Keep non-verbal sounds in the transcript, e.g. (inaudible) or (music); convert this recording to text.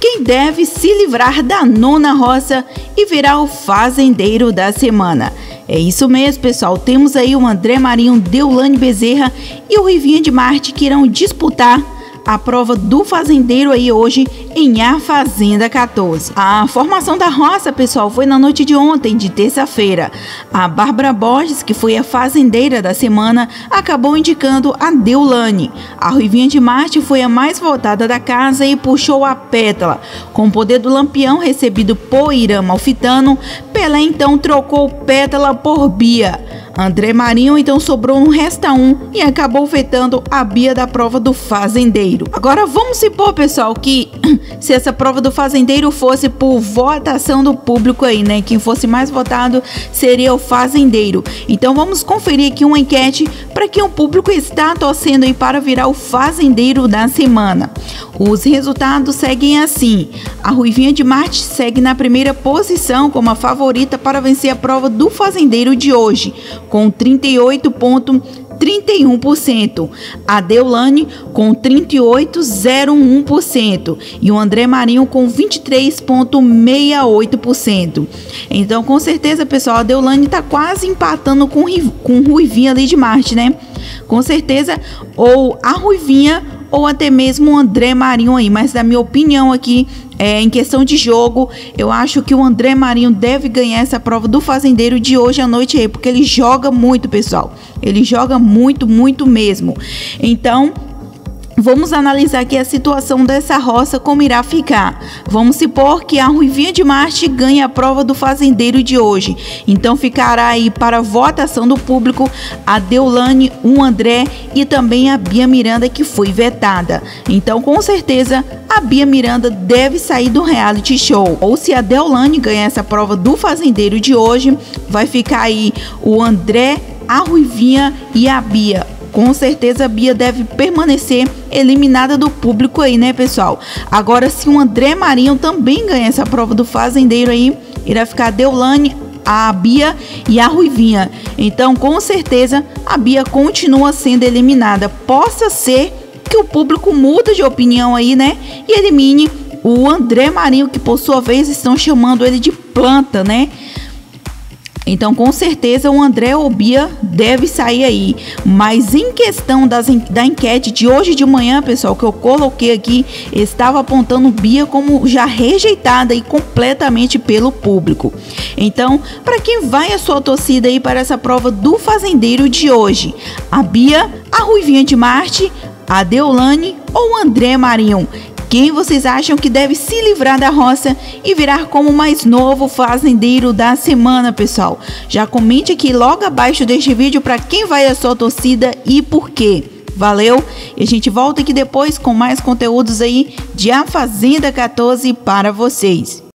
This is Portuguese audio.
quem deve se livrar da nona roça e virar o fazendeiro da semana. É isso mesmo, pessoal. Temos aí o André Marinho, Deulane Bezerra e o Rivinha de Marte que irão disputar a prova do fazendeiro aí hoje em A Fazenda 14. A formação da roça, pessoal, foi na noite de ontem, de terça-feira. A Bárbara Borges, que foi a fazendeira da semana, acabou indicando a Deulane. A Ruivinha de Marte foi a mais votada da casa e puxou a pétala. Com o poder do lampião recebido por Irã Malfitano, Pelé então trocou pétala por Bia. André Marinho então sobrou um resta um e acabou vetando a Bia da prova do fazendeiro. Agora vamos supor, pessoal, que (clears throat) se essa prova do fazendeiro fosse por votação do público aí, né? Quem fosse mais votado seria o fazendeiro. Então vamos conferir aqui uma enquete para quem o público está torcendo aí para virar o fazendeiro da semana. Os resultados seguem assim: a Ruivinha de Marte segue na primeira posição como a favorita para vencer a prova do fazendeiro de hoje, com 38,31%. A Deulane com 38,01% e o André Marinho com 23,68%. Então, com certeza, pessoal, a Deulane está quase empatando com, com Ruivinha ali de Marte, né? Com certeza, ou a Ruivinha ou até mesmo o André Marinho aí, mas na minha opinião aqui, é, em questão de jogo, eu acho que o André Marinho deve ganhar essa prova do fazendeiro de hoje à noite aí, porque ele joga muito, pessoal. Ele joga muito, muito mesmo. Então, Vamos analisar aqui a situação dessa roça, como irá ficar. Vamos supor que a Ruivinha de Marte ganhe a prova do fazendeiro de hoje. Então ficará aí para votação do público a Deulane, o André e também a Bia Miranda que foi vetada. Então com certeza a Bia Miranda deve sair do reality show. Ou se a Deulane ganhar essa prova do fazendeiro de hoje, vai ficar aí o André, a Ruivinha e a Bia com certeza a Bia deve permanecer eliminada do público aí, né, pessoal? Agora, se o André Marinho também ganhar essa prova do fazendeiro aí, irá ficar a Deulane, a Bia e a Ruivinha. Então, com certeza, a Bia continua sendo eliminada. Possa ser que o público mude de opinião aí, né? E elimine o André Marinho, que por sua vez estão chamando ele de planta, né? Então, com certeza, o André Obia deve sair aí. Mas em questão das, da enquete de hoje de manhã, pessoal, que eu coloquei aqui, estava apontando Bia como já rejeitada e completamente pelo público. Então, para quem vai a sua torcida aí para essa prova do fazendeiro de hoje? A Bia, a Ruivinha de Marte, a Deolane ou André Marinho? Quem vocês acham que deve se livrar da roça e virar como o mais novo fazendeiro da semana, pessoal? Já comente aqui logo abaixo deste vídeo para quem vai a sua torcida e por quê. Valeu? E a gente volta aqui depois com mais conteúdos aí de A Fazenda 14 para vocês.